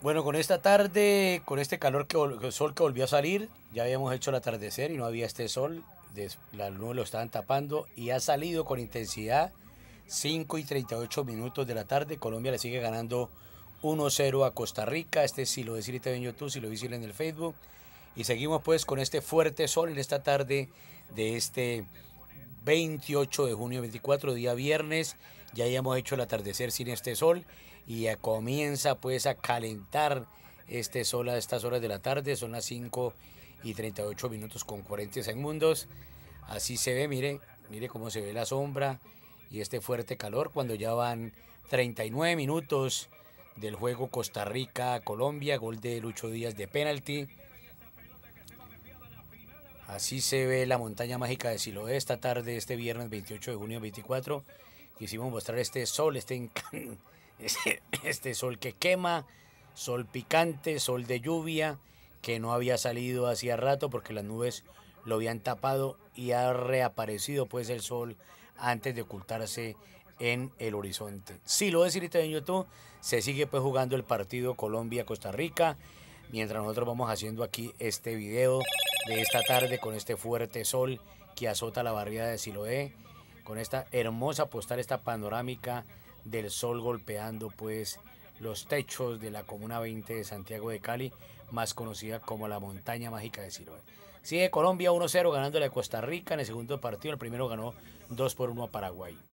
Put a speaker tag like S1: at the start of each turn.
S1: Bueno, con esta tarde, con este calor que el sol que volvió a salir, ya habíamos hecho el atardecer y no había este sol, las nubes lo estaban tapando y ha salido con intensidad 5 y 38 minutos de la tarde. Colombia le sigue ganando 1-0 a Costa Rica. Este si lo decís en YouTube, si lo visible en el Facebook. Y seguimos pues con este fuerte sol en esta tarde de este 28 de junio 24, día viernes. Ya hayamos hecho el atardecer sin este sol y ya comienza pues a calentar este sol a estas horas de la tarde. Son las 5 y 38 minutos con 40 segundos. Así se ve, mire, mire cómo se ve la sombra y este fuerte calor cuando ya van 39 minutos del juego Costa Rica-Colombia, gol de Lucho Díaz de penalti. Así se ve la montaña mágica de Siloé esta tarde, este viernes 28 de junio 24. Quisimos mostrar este sol, este, este, este sol que quema, sol picante, sol de lluvia, que no había salido hacía rato porque las nubes lo habían tapado y ha reaparecido pues el sol antes de ocultarse en el horizonte. Si lo en YouTube, se sigue pues jugando el partido Colombia-Costa Rica, mientras nosotros vamos haciendo aquí este video de esta tarde con este fuerte sol que azota la barriada de Siloé, con esta hermosa postal, esta panorámica del sol golpeando pues los techos de la Comuna 20 de Santiago de Cali, más conocida como la montaña mágica de Siloé. Sigue Colombia 1-0 ganándole a Costa Rica en el segundo partido, el primero ganó 2 por 1 a Paraguay.